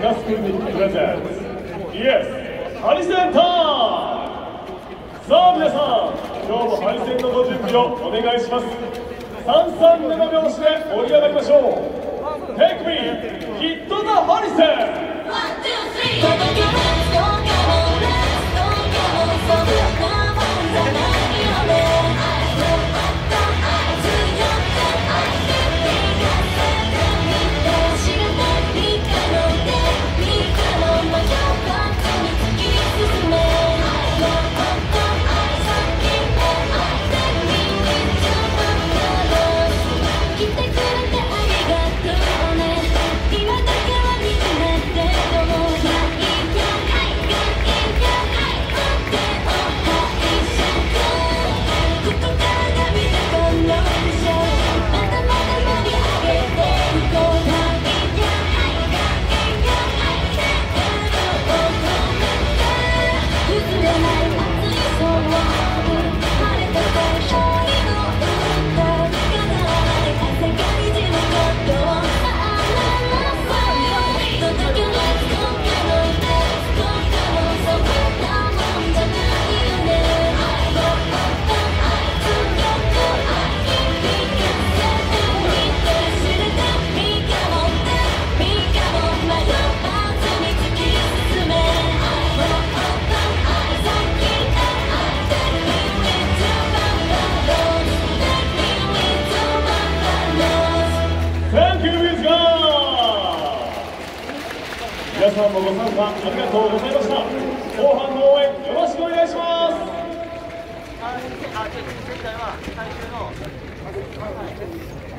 Augustin Brothers ハリセンター。さあ皆さん今日もハリセンのご準備をお願いします。337拍子で盛り上がりましょう。Take me 皆さんもご参加ありがとうございました。後半の応援よろしくお願いします。あ、前回は最終の、はい